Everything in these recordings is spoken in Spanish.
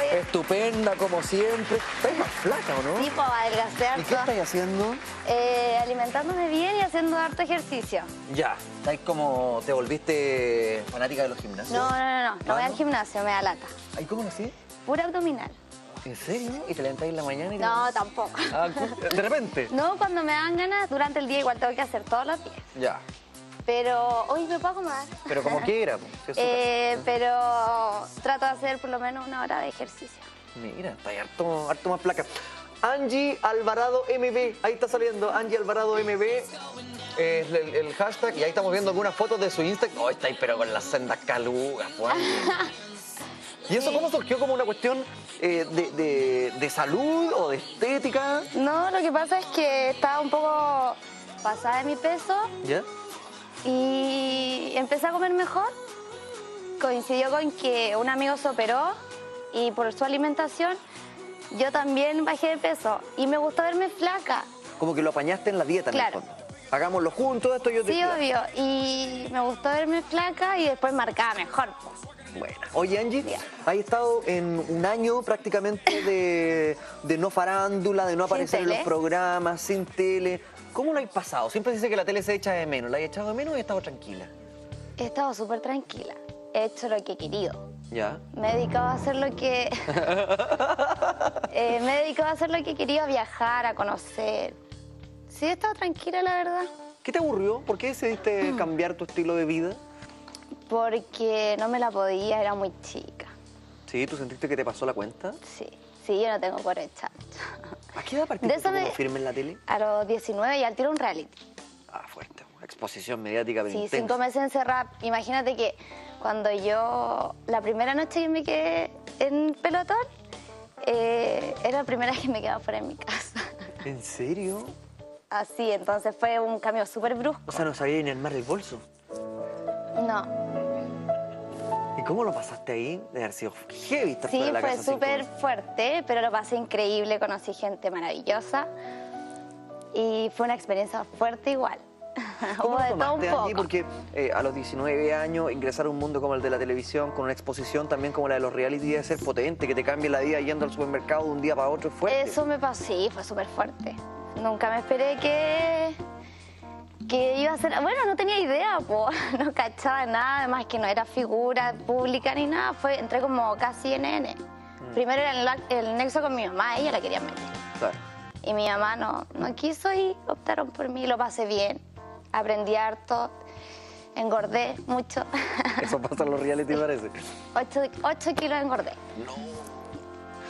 Estupenda, como siempre. Estás más flaca, ¿o no? Sí, pues adelgacé ¿Y qué estás haciendo? Eh, alimentándome bien y haciendo harto ejercicio. Ya. ¿Estás como te volviste fanática de los gimnasios? No, no, no, no. No voy ¿Ah, al no? gimnasio, me da lata. Ay, ¿cómo así? Pura abdominal. ¿En serio? ¿Y te levantas en la mañana y te- No, tampoco. Ah, de repente. No, cuando me dan ganas, durante el día igual tengo que hacer todos los días. Ya. Pero hoy me puedo acomodar. Pero como quiera, pues. Eh, pero trato de hacer por lo menos una hora de ejercicio. Mira, está ahí harto, harto más placa. Angie Alvarado MB, ahí está saliendo Angie Alvarado MB, es el, el hashtag, y ahí estamos viendo algunas fotos de su Instagram. Oh, está ahí, pero con las sendas calugas, pues. ¿Y eso cómo surgió como una cuestión eh, de, de- de salud o de estética? No, lo que pasa es que estaba un poco pasada de mi peso ¿Ya? Y empecé a comer mejor. Coincidió con que un amigo se operó y por su alimentación yo también bajé de peso y me gustó verme flaca. Como que lo apañaste en la dieta, en el Claro. fondo. Hagámoslo juntos, esto yo te Sí, cuido. obvio. Y me gustó verme flaca y después marcaba mejor. Bueno, oye Angie, has estado en un año prácticamente de, de no farándula, de no aparecer en los programas, sin tele. ¿Cómo lo has pasado? Siempre se dice que la tele se echa de menos. ¿La has echado de menos y has estado tranquila? He estado súper tranquila. He hecho lo que he querido. ¿Ya? Me he dedicado a hacer lo que... Eh, me he dedicado a hacer lo que he querido, a viajar, a conocer. Sí, he estado tranquila, la verdad. ¿Qué te aburrió? ¿Por qué Mm. decidiste cambiar tu estilo de vida? Porque no me la podía, era muy chica. ¿Sí? ¿Tú sentiste que te pasó la cuenta? Sí, sí, yo no tengo por echar. ¿A qué edad partiste De eso tú como me- firme en la tele? A los 19 y al tiro un reality. Ah, fuerte. Exposición mediática pero Sí, intensa. cinco meses encerrada. Imagínate que cuando yo, la primera noche que me quedé en pelotón, eh, era la primera vez que me quedaba fuera de mi casa. ¿En serio? Así, entonces fue un cambio súper brusco. O sea, no sabía ni armar el bolso. No, ¿Y cómo lo pasaste ahí? De haber sido heavy estar fuera sí, de la fue súper fuerte, pero lo pasé increíble, conocí gente maravillosa y fue una experiencia fuerte igual. ¿Cómo lo tomaste. Angie? Porque eh, a los 19 años ingresar a un mundo como el de la televisión, con una exposición también como la de los reality, debe ser potente, que te cambie la vida yendo al supermercado de un día para otro, es fuerte. Eso me pasó, sí, fue súper fuerte. Nunca me esperé que, que iba a ser... Bueno, no tenía idea, po. no cachaba nada, además que no era figura pública ni nada. Fue, entré como casi en N. Mm. Primero era el, el nexo con mi mamá, ella la quería meter. Claro. Y mi mamá no, no quiso y optaron por mí, lo pasé bien. Aprendí harto, engordé mucho. Eso pasa en los reality, parece. ocho, ocho kilos engordé.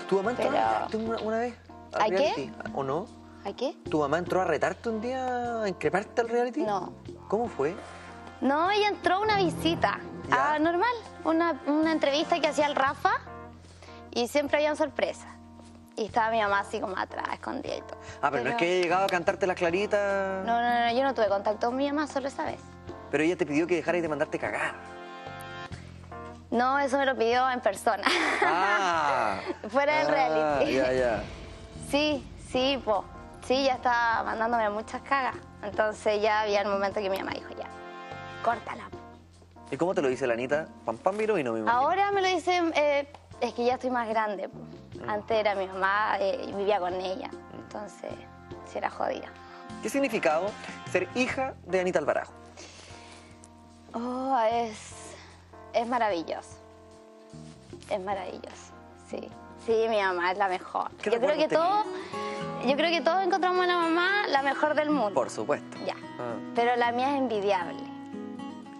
¿Tu mamá Pero- a una, una vez? al ¿A qué? ¿O no? ¿A qué? ¿Tu mamá entró a retarte un día, a increparte al reality? No. ¿Cómo fue? No, ella entró a una visita. Ya. Ah, normal. Una, una entrevista que hacía el Rafa y siempre había sorpresa. Y estaba mi mamá así como atrás, escondida y todo. Ah, pero, no es que haya llegado a cantarte las claritas. No, no, no, yo no tuve contacto con mi mamá solo esa vez. Pero ella te pidió que dejaras de mandarte cagar. No, eso me lo pidió en persona. Ah. Fuera del Ah, reality. Ya, ya. Sí, sí, po. Sí, ya estaba mandándome muchas cagas. Entonces ya había el momento que mi mamá dijo, ya, córtala. ¿Y cómo te lo dice la Anita? Pam, pam, vino, vino, mi imagino. Ahora me lo dicen, eh, es que ya estoy más grande. po. Antes era mi mamá eh, y vivía con ella. Entonces, sí era jodida. ¿Qué significado ser hija de Anita Alvarajo? Oh, es, es maravilloso. Es maravilloso, sí. Sí, mi mamá es la mejor. ¿Qué Yo creo que todos, yo creo que todos encontramos a la mamá la mejor del mundo. Por supuesto. Ya. Ah. Pero la mía es envidiable.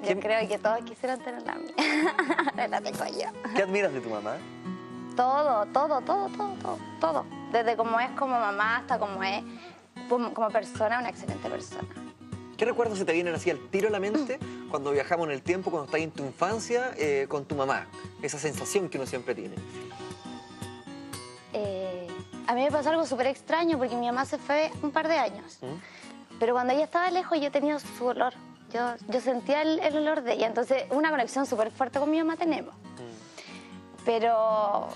Yo ¿Qué- creo que todos quisieran tener la mía. la tengo yo. ¿Qué admiras de tu mamá? Todo, todo, todo, todo, todo, todo. Desde cómo es como mamá hasta cómo es como como persona, una excelente persona. ¿Qué recuerdos se te vienen así al tiro a la mente cuando viajamos en el tiempo, cuando estás en tu infancia eh, con tu mamá? Esa sensación que uno siempre tiene. A mí me pasó algo súper extraño porque mi mamá se fue un par de años. ¿Mm? Pero cuando ella estaba lejos yo tenía su olor. Yo, yo sentía el, el olor de ella. Entonces, una conexión súper fuerte con mi mamá tenemos. Pero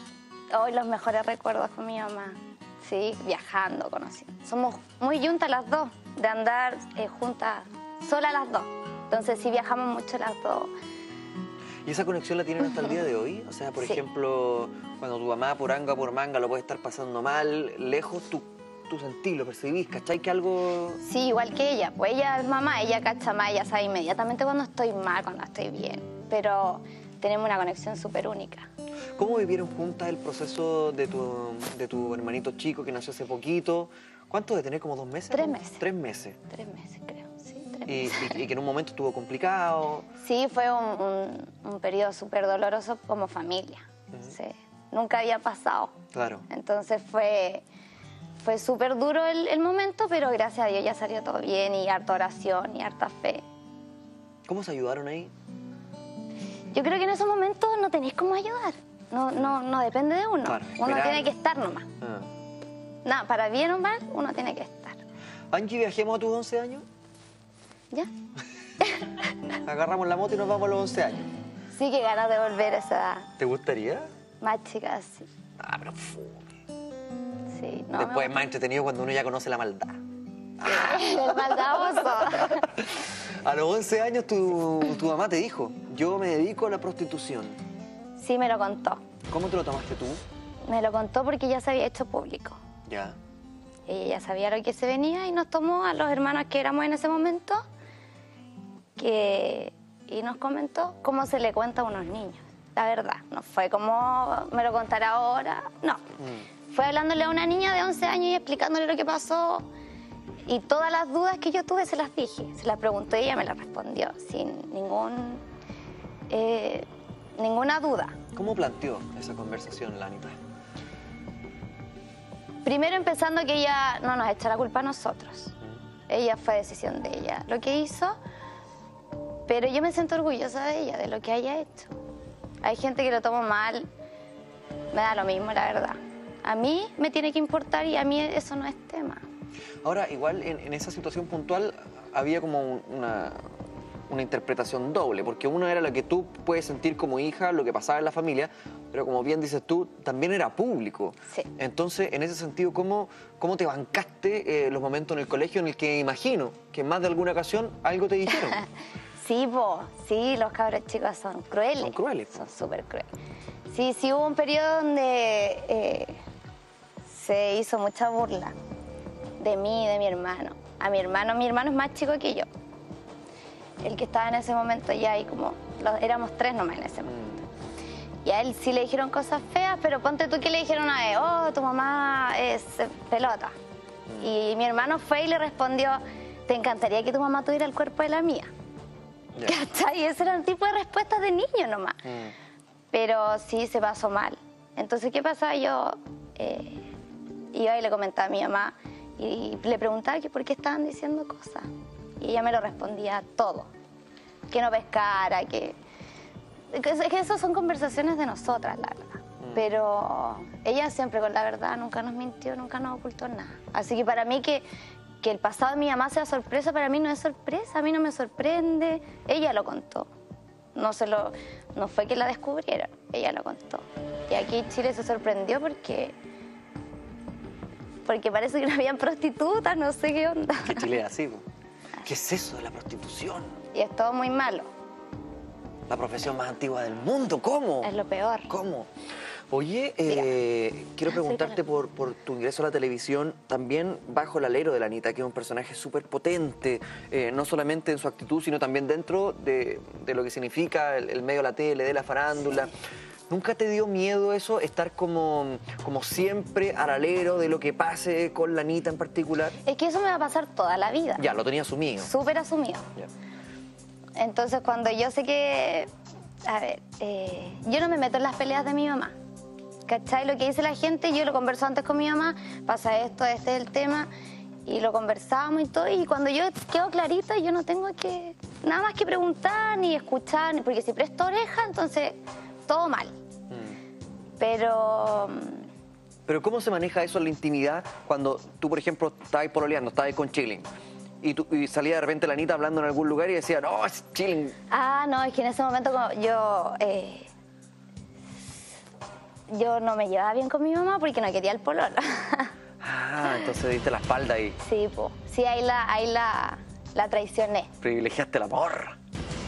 hoy los mejores recuerdos con mi mamá. Sí, viajando, conociendo. Somos muy juntas las dos, de andar eh, juntas, solas las dos. Entonces sí viajamos mucho las dos. ¿Y esa conexión la tienen hasta el día de hoy? O sea, por Sí. ejemplo, cuando tu mamá por anga por manga lo puede estar pasando mal, lejos, tú, tú sentís, lo percibís, ¿cachai? Que algo... Sí, igual que ella. Pues ella es mamá, ella cacha más, ella sabe inmediatamente cuando estoy mal, cuando estoy bien. Pero tenemos una conexión súper única. ¿Cómo vivieron juntas el proceso de tu, de tu hermanito chico que nació hace poquito? ¿Cuánto de tener? ¿Como dos meses? Tres meses. Tres meses. Tres meses, creo. Y, meses. y- y que en un momento estuvo complicado. Sí, fue un, un- un periodo súper doloroso como familia. Sí, Nunca había pasado. Claro. Entonces fue, fue súper duro el, el momento, pero gracias a Dios ya salió todo bien y harta oración y harta fe. ¿Cómo se ayudaron ahí? Yo creo que en esos momentos no tenéis cómo ayudar. No, no, no depende de uno. Claro, uno tiene que estar nomás. Ah. Nada, para bien o mal, uno tiene que estar. Angie, viajemos a tus 11 años. ¿Ya? Agarramos la moto y nos vamos a los 11 años. Sí que ganas de volver a esa edad ¿Te gustaría? más chica, sí. Ah, pero fome. sí no, Después es más entretenido cuando uno ya conoce la maldad. El maldadoso. A los 11 años tu, tu mamá te dijo, yo me dedico a la prostitución. Sí, me lo contó. ¿Cómo te lo tomaste tú? Me lo contó porque ya se había hecho público. Ya. Ella ya sabía lo que se venía y nos tomó a los hermanos que éramos en ese momento que, y nos comentó cómo se le cuenta a unos niños. La verdad, no fue como me lo contará ahora, no. Mm. Fue hablándole a una niña de 11 años y explicándole lo que pasó. Y todas las dudas que yo tuve se las dije. Se las pregunté y ella me las respondió sin ningún, eh, ninguna duda. ¿Cómo planteó esa conversación, Lanita? Primero empezando que ella no nos echa la culpa a nosotros. Ella fue decisión de ella lo que hizo, pero yo me siento orgullosa de ella, de lo que haya hecho. Hay gente que lo toma mal, me da lo mismo, la verdad. A mí me tiene que importar y a mí eso no es tema. Ahora, igual en, en esa situación puntual había como un- una, una interpretación doble, porque uno era lo que tú puedes sentir como hija, lo que pasaba en la familia, pero como bien dices tú, también era público. Sí. Entonces, en ese sentido, ¿cómo, cómo te bancaste eh, los momentos en el colegio en el que imagino que en más de alguna ocasión algo te dijeron? Sí, po, sí, los cabros chicos son crueles. Son crueles. Son súper crueles. Sí, sí hubo un periodo donde eh, se hizo mucha burla de mí y de mi hermano. A mi hermano, mi hermano es más chico que yo. El que estaba en ese momento ya y como los- éramos tres nomás en ese momento. Y a él sí le dijeron cosas feas, pero ponte tú que le dijeron a él, oh, tu mamá es eh, pelota. Y mi hermano fue y le respondió, te encantaría que tu mamá tuviera el cuerpo de la mía. Ya. ¿Cachai? Ese era un tipo de respuestas de niño nomás. Mm. Pero sí se pasó mal. Entonces, ¿qué pasaba? Yo eh, iba y le comentaba a mi mamá y le preguntaba que por qué estaban diciendo cosas. Y ella me lo respondía todo. Que no pescara, que... Es- que esas son conversaciones de nosotras, la verdad. Pero ella siempre con la verdad, nunca nos mintió, nunca nos ocultó nada. Así que para mí que, que el pasado de mi mamá sea sorpresa, para mí no es sorpresa, a mí no me sorprende. Ella lo contó. No, se lo, no fue que la descubrieron, ella lo contó. Y aquí Chile se sorprendió porque, porque parece que no habían prostitutas, no sé qué onda. ¿Qué Chile es así? ¿Qué es eso de la prostitución? Y es todo muy malo, La profesión más antigua del mundo, ¿cómo? es lo peor. ¿Cómo? Oye, eh, quiero Ah, preguntarte por, por tu ingreso a la televisión, también bajo el alero de la Anita, que es un personaje súper potente, eh, no solamente en su actitud, sino también dentro de, de lo que significa el, el medio de la tele, de la farándula. ¿Nunca te dio miedo eso, estar como, como siempre al alero de lo que pase con la Anita en particular? Es que eso me va a pasar toda la vida, Ya, lo tenía asumido. súper asumido. Ya. Entonces cuando yo sé que, a ver, eh, yo no me meto en las peleas de mi mamá. ¿Cachai? Lo que dice la gente, yo lo converso antes con mi mamá, pasa esto, este es el tema, y lo conversamos y todo, y cuando yo quedo clarita, yo no tengo que, nada más que preguntar ni escuchar, porque si presto oreja, entonces todo mal. Mm. Pero Pero ¿cómo se maneja eso en la intimidad cuando tú, por ejemplo, estabas pololeando, estabas con Chilling y, tú- y salía de repente la Anita hablando en algún lugar y decía, no, es Chilling. Ah, no, es que en ese momento como yo, eh, yo no me llevaba bien con mi mamá porque no quería el pololo. Ah, entonces diste la espalda y sí, po. sí, ahí la, ahí la, la traicioné. privilegiaste el amor.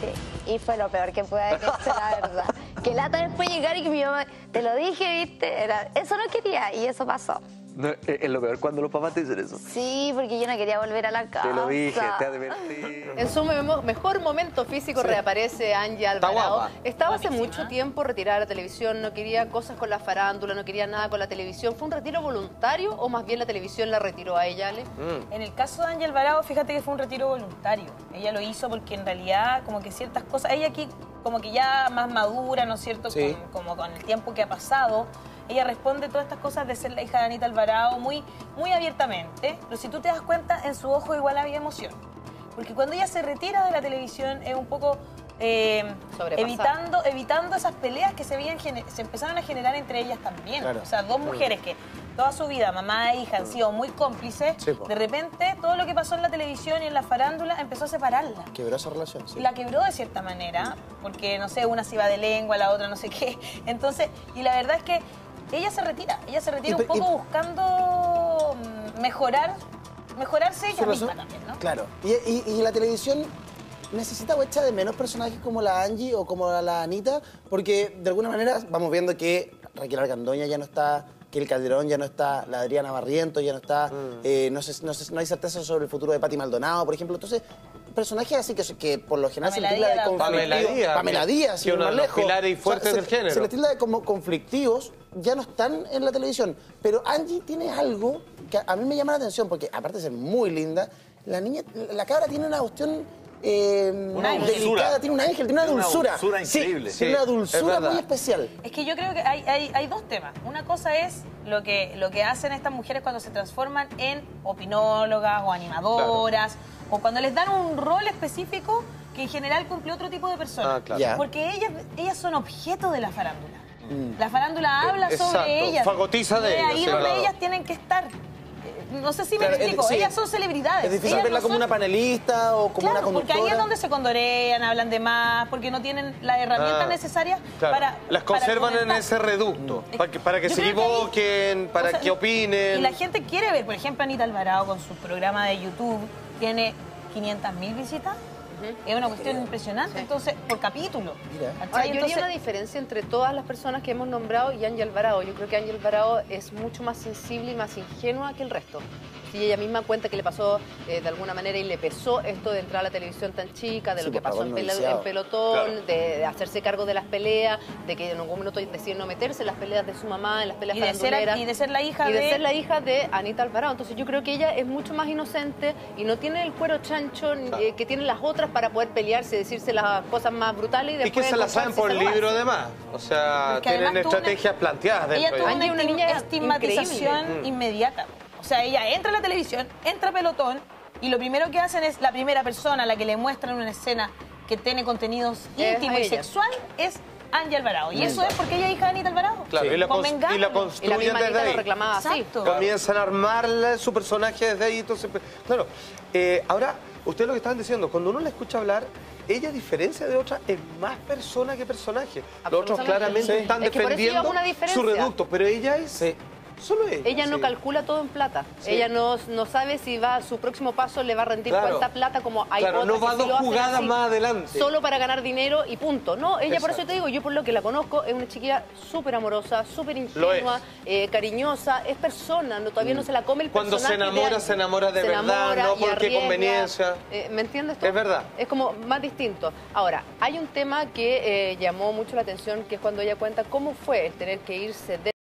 Sí. y fue lo peor que pude haber hecho, la verdad. Que lata después llegar y que mi mamá, te lo dije, viste, Era, eso no quería y eso pasó. No, es lo peor cuando los papás te dicen eso. Sí, porque yo no quería volver a la casa. Te lo dije, te advertí. En su mejor momento físico reaparece Angie Alvarado. Estaba hace mucho tiempo retirada de la televisión, no quería cosas con la farándula, no quería nada con la televisión. ¿Fue un retiro voluntario o más bien la televisión la retiró a ella, Ale? Mm. En el caso de Angie Alvarado, fíjate que fue un retiro voluntario. Ella lo hizo porque en realidad como que ciertas cosas, ella aquí como que ya más madura, ¿no es cierto? como con el tiempo que ha pasado ella responde todas estas cosas de ser la hija de Anita Alvarado muy, muy abiertamente, pero si tú te das cuenta, en su ojo igual había emoción. Porque cuando ella se retira de la televisión es un poco eh, evitando, evitando esas peleas que se, habían, se empezaron a generar entre ellas también. O sea, dos mujeres que toda su vida, mamá e hija, han sido muy cómplices. de repente, todo lo que pasó en la televisión y en la farándula empezó a separarla. Quebró esa relación, sí. La quebró de cierta manera, porque, no sé, una se iba de lengua, la otra no sé qué. Entonces, y la verdad es que ella se retira, ella se retira un poco buscando mm, mejorar, mejorarse ella misma también, ¿no? Claro, y, la televisión necesita o echa de menos personajes como la Angie o como la Anita, porque de alguna manera vamos viendo que Raquel Argandoña ya no está, que el Calderón ya no está, la Adriana Barriento ya no está, mm. eh, no, sé, no, hay certeza sobre el futuro de Pati Maldonado, por ejemplo. Entonces, personajes así que, que por lo general se les tilda de conflictivos. Pamela Díaz, que uno de los pilares y fuertes del género. Se les tilda de como conflictivos, ya no están en la televisión. Pero Angie tiene algo que a mí me llama la atención, porque aparte de ser muy linda, la niña, la cabra tiene una cuestión eh, una delicada, tiene un ángel, tiene una dulzura. Una dulzura increíble. tiene una dulzura muy especial. Es que yo creo que hay, hay, hay, dos temas. Una cosa es lo que, lo que hacen estas mujeres cuando se transforman en opinólogas o animadoras o cuando les dan un rol específico que en general cumple otro tipo de personas. Ah, Porque ellas, ellas son objeto de la farándula. Mm. La farándula habla sobre ellas. Fagotiza de, ellas. Ahí donde ellas tienen que estar. No sé si me explico, ellas son celebridades. Es difícil verla como una panelista o como una conductora. porque ahí es donde se condorean, hablan de más, porque no tienen las herramientas ah, necesarias para... Las conservan en ese reducto, para que, para que se equivoquen, para que opinen. Y la gente quiere ver, por ejemplo, Anita Alvarado con su programa de YouTube, tiene 500.000 visitas. Es una cuestión impresionante, entonces, por capítulo. Ahora, yo haría una diferencia entre todas las personas que hemos nombrado y Ángel Alvarado. Yo creo que Ángel Alvarado es mucho más sensible y más ingenua que el resto. Si ella misma cuenta que le pasó eh, de alguna manera y le pesó esto de entrar a la televisión tan chica, de lo que pasó en, pelotón, de, hacerse cargo de las peleas, de que en algún minuto decidió no meterse en las peleas de su mamá, en las peleas y de ser, y de ser la hija y de... de ser la hija de Anita Alvarado. Entonces yo creo que ella es mucho más inocente y no tiene el cuero chancho eh, que tienen las otras para poder pelearse, decirse las cosas más brutales y después... Y que se las saben por libro además. O sea, tienen estrategias planteadas Ella tuvo una, una niña estigmatización mm. inmediata. O sea, ella entra a la televisión, entra a pelotón y lo primero que hacen es la primera persona a la que le muestran una escena que tiene contenidos íntimos y sexual es Angie Alvarado. Y eso es porque ella es hija de Anita Alvarado. Claro, y, la y, la construyen desde ahí. reclamaba así. Comienzan a armarle su personaje desde ahí. Entonces, claro, eh, ahora, ustedes lo que estaban diciendo, cuando uno la escucha hablar, ella, a diferencia de otras, es más persona que personaje. Los otros claramente están defendiendo su reducto, pero ella es... Solo ella. Ella no calcula todo en plata. Ella no, no sabe si va su próximo paso le va a rendir cuánta plata como hay claro, no va dos jugadas más adelante. Solo para ganar dinero y punto. No, ella por eso te digo, yo por lo que la conozco, es una chiquilla súper amorosa, súper ingenua, eh, cariñosa, es persona, no, todavía no mm. se la come el Cuando se enamora, se enamora de verdad, no porque conveniencia. Eh, ¿Me entiendes? Es verdad. Es como más distinto. Ahora, hay un tema que eh, llamó mucho la atención, que es cuando ella cuenta cómo fue el tener que irse de